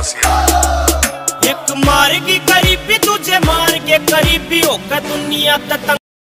बदतमीजी एक मार करीबी तुझे मार के करीबी होकर दुनिया तक